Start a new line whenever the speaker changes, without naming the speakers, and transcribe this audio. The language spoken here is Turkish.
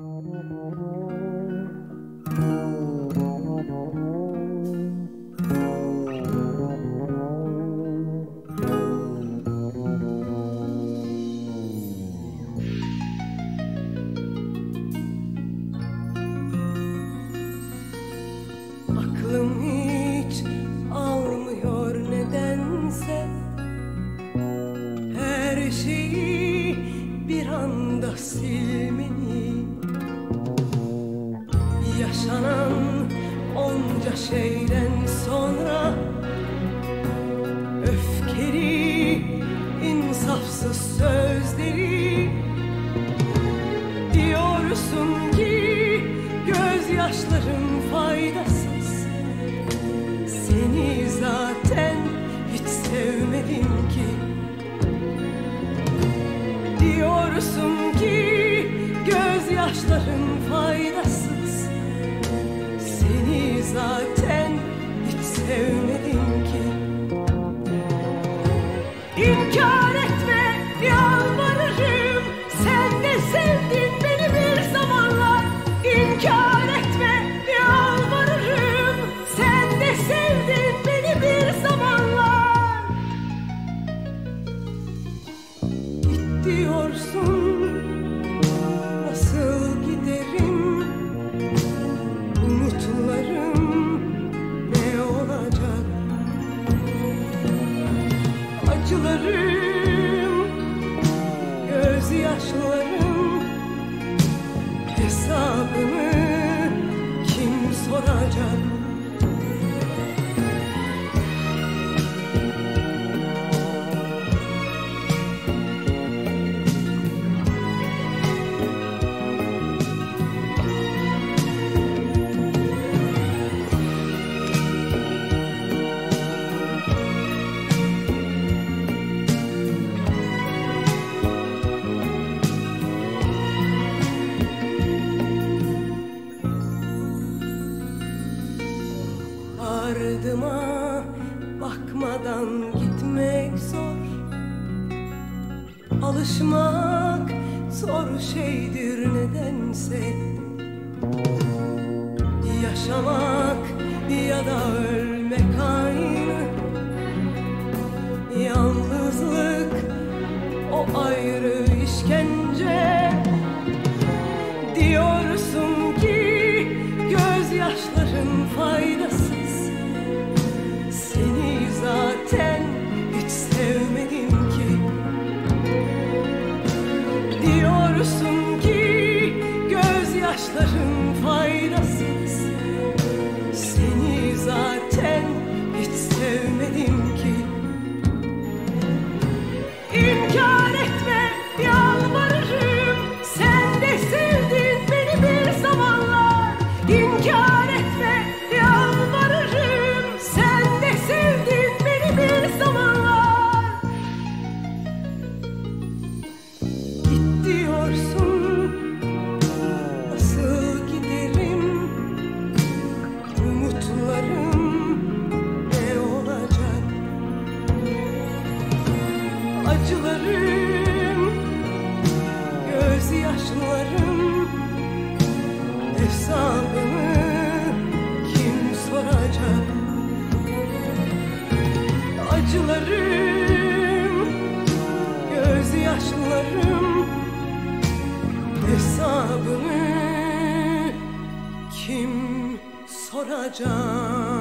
Thank you. Yaşanan onca şeyden sonra Öfkeli, insafsız sözleri Diyorsun ki gözyaşların faydasız. Seni zaten hiç sevmedim ki. Diyorsun ki gözyaşların faydasız diyorsun? Nasıl giderim? Umutlarım ne olacak? Acılarım, gözyaşlarım hesabını kim soracak? Bakmadan gitmek zor. Alışmak zor şeydir nedense. Yaşamak ya da ölmek aynı. Yalnızlık o ayrı işkence İnkar Sen de sevdin beni bir zamanlar. Git Nasıl giderim? Umutlarım ne olacak? Acılarım, gözyaşlarım kim soracak? Acılarım, gözyaşlarım hesabını kim soracak?